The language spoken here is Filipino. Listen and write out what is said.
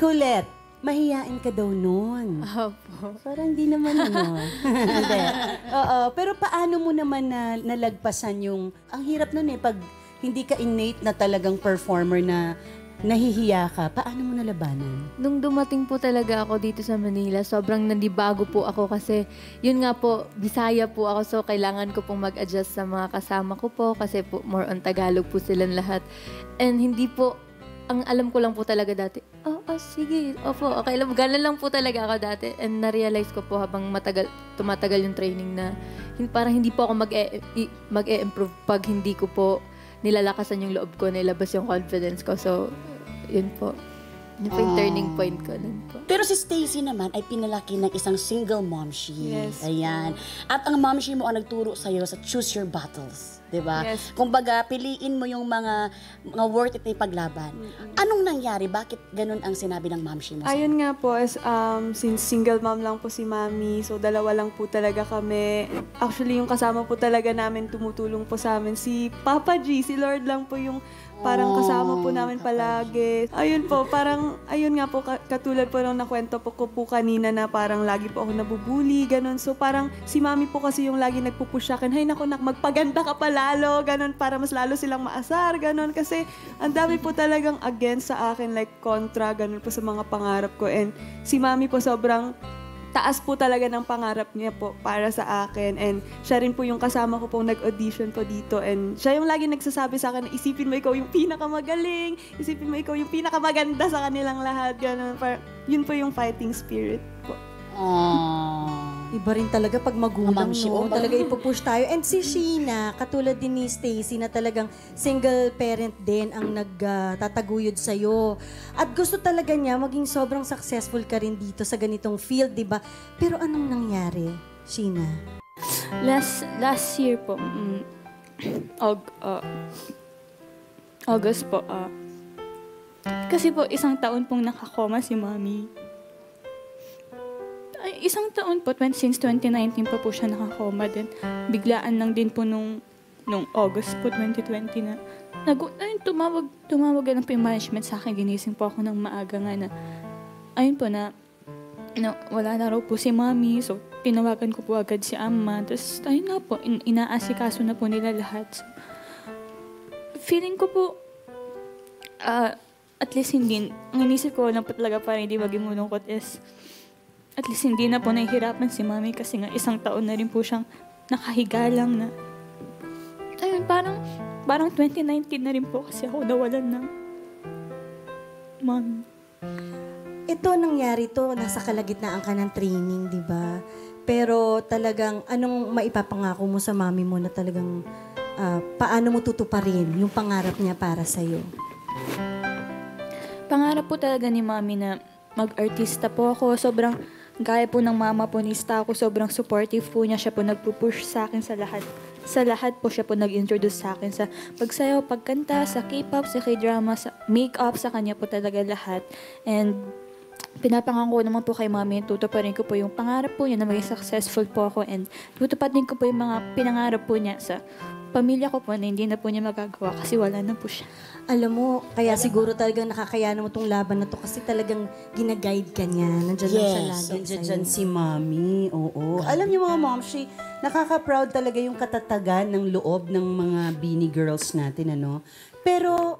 Colette, mahiyain ka daw noon. Opo. Parang hindi naman ano. hindi. Oo, pero paano mo naman na nalagpasan yung, ang hirap nun eh, pag hindi ka innate na talagang performer na nahihiya ka, paano mo nalabanan? Nung dumating po talaga ako dito sa Manila, sobrang nandibago po ako kasi yun nga po, Bisaya po ako so kailangan ko pong mag-adjust sa mga kasama ko po kasi po more on Tagalog po silang lahat. And hindi po, ang alam ko lang po talaga dati, sige, opo, okay lang. Ganun lang po talaga ako dati. And na-realize ko po habang matagal, tumatagal yung training na parang hindi po ako mag-e- mag-e-improve pag hindi ko po nilalakasan yung loob ko, nilabas yung confidence ko. So, yun po. Yun po yung turning point ko nun po. Pero si Stacy naman ay pinalaki ng isang single momshi. Yes. Ayan. At ang momshi mo ang nagturo sa'yo sa choose your battles. 'di ba? Yes. Kumbaga, piliin mo yung mga mga worth it na ipaglaban. Anong nangyari? Bakit ganun ang sinabi ng momshi mo? Ayun nga po, as, um, since single mom lang po si mami, so dalawa lang po talaga kami. Actually, yung kasama po talaga namin, tumutulong po sa amin. Si Papa G, si Lord lang po yung parang kasama po namin palagi. Ayun po, parang, ayun nga po, ka- katulad po nung nakwento po ko po kanina na parang lagi po ako nabubuli, ganun. So parang si mami po kasi yung lagi nagpupush sa akin, hay naku nak, magpaganda ka pa lalo, ganun, para mas lalo silang maasar, ganun. Kasi ang dami po talagang against sa akin, like kontra, ganun po sa mga pangarap ko. And si mami po sobrang taas po talaga ng pangarap niya po para sa akin. And siya rin po yung kasama ko pong nag-audition po dito. And siya yung lagi nagsasabi sa akin isipin mo ikaw yung pinakamagaling, isipin mo ikaw yung pinakamaganda sa kanilang lahat. Ganun. Yun po yung fighting spirit po. Aww. Iba rin talaga pag magulang, Ma'am, si no? Oma. Talaga ipupush tayo. And si Sheena, katulad din ni Stacy na talagang single parent din ang nagtataguyod sa'yo. At gusto talaga niya maging sobrang successful ka rin dito sa ganitong field, di ba? Pero anong nangyari, Sheena? Last last year po, mm, Aug- uh, August po, ah, kasi po isang taon pong nakakoma si Mami. Isang taon po, 20, since 2019 pa po siya nakakoma din. Biglaan lang din po nung, nung August po 2020 na nag, ayun, tumawag, tumawag lang po yung management sa akin. Ginising po ako ng maaga nga na, ayun po na, no, wala na raw po si mami. So, tinawagan ko po agad si ama. Tapos, ayun nga po, in- inaasikaso na po nila lahat. So, feeling ko po, ah, at least hindi, ang inisip ko lang po talaga para hindi maging malungkot is, at least hindi na po nahihirapan si mami kasi nga isang taon na rin po siyang nakahiga lang na, ayun, parang, parang 2019 na rin po kasi ako nawalan ng mami. Ito nangyari to, nasa kalagitnaan ka ng training, di ba? Pero talagang, anong maipapangako mo sa mami mo na talagang ah, paano mo tutuparin yung pangarap niya para sa'yo? Pangarap po talaga ni mami na mag-artista po ako. Sobrang gaya po ng mama po ni Sta ako. Sobrang supportive po niya. Siya po nagpupush sa akin sa lahat. Sa lahat po siya po nag-introduce sa akin sa pagsayaw, pagkanta, sa K-pop, sa K-drama, sa make-up, sa kanya po talaga lahat. And pinapangako naman po kay mami, tutuparin ko po yung pangarap po niya na maging successful po ako and tutuparin ko po yung mga pinangarap po niya sa pamilya ko po na hindi na po niya magagawa kasi wala na po siya. Alam mo, kaya siguro talagang nakakayanan mo tong laban na to kasi talagang ginaguide ka niya. Nandiyan lang siya Yes, lagi nandiyan dyan si Mami. Oo. Alam niyo mga momshi, nakaka-proud talaga yung katatagan ng loob ng mga Beanie Girls natin, ano? Pero